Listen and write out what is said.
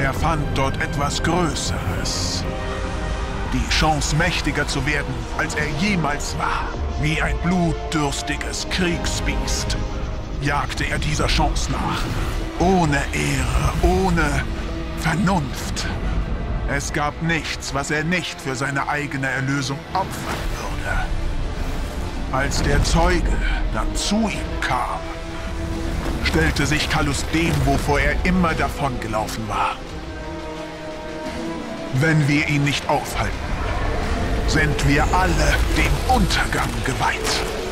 Er fand dort etwas Größeres. Die Chance, mächtiger zu werden, als er jemals war. Wie ein blutdürstiges Kriegsbiest jagte er dieser Chance nach. Ohne Ehre, ohne Vernunft. Es gab nichts, was er nicht für seine eigene Erlösung opfern würde. Als der Zeuge dann zu ihm kam, stellte sich Kallus dem, wovor er immer davongelaufen war. Wenn wir ihn nicht aufhalten, sind wir alle dem Untergang geweiht.